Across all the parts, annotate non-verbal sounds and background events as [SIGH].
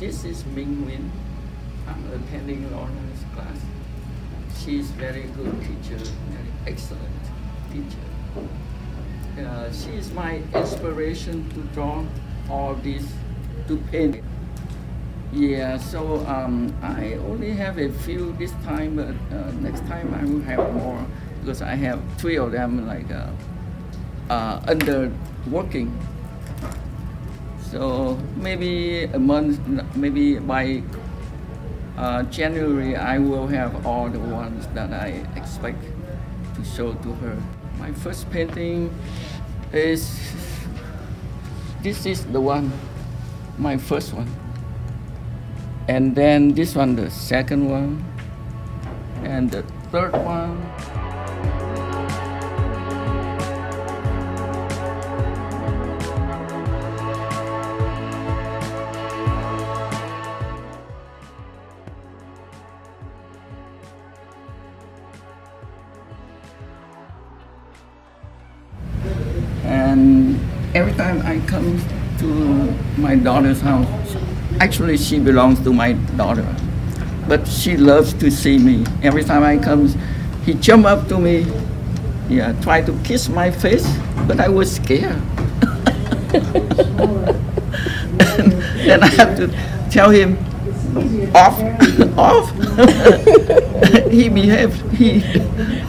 This is Minh Nguyen. I'm attending Lorna's class. She's very good teacher, very excellent teacher. Uh, she is my inspiration to draw all this, to paint. Yeah, so um, I only have a few this time, but uh, next time I will have more because I have three of them like uh, uh, under working. So maybe a month, maybe by uh, January, I will have all the ones that I expect to show to her. My first painting is, this is the one, my first one. And then this one, the second one. And the third one. Every time I come to my daughter's house, actually she belongs to my daughter, but she loves to see me. Every time I come, he jump up to me, yeah, try to kiss my face, but I was scared. and, [LAUGHS] then I have to tell him, off, [LAUGHS] off. [LAUGHS] he behaved, he,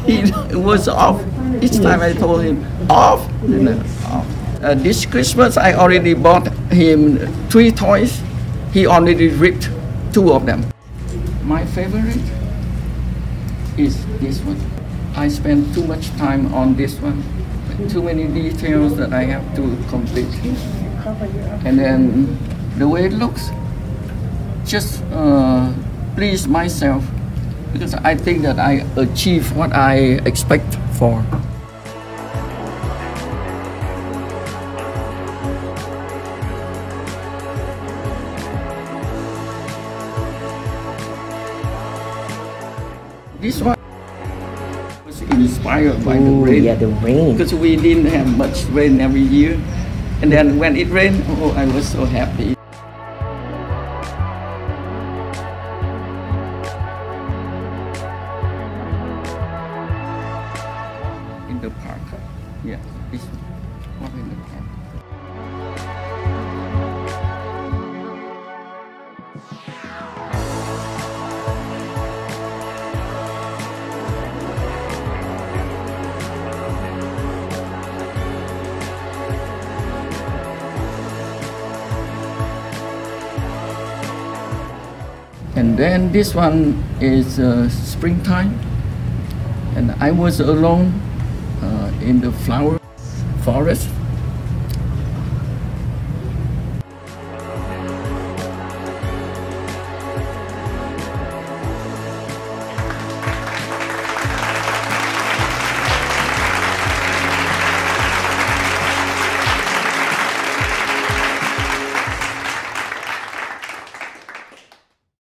he was off. Each time I told him, off, you know, off. Uh, this Christmas I already bought him three toys. He already ripped two of them. My favorite is this one. I spend too much time on this one. Too many details that I have to complete. And then the way it looks, just uh, please myself because I think that I achieve what I expect for. This one was inspired by the Ooh, rain. yeah, the rain. Because we didn't have much rain every year. And then when it rained, oh, I was so happy. In the park. Yeah, this one in the park. And then this one is uh, springtime, and I was alone uh, in the flower forest,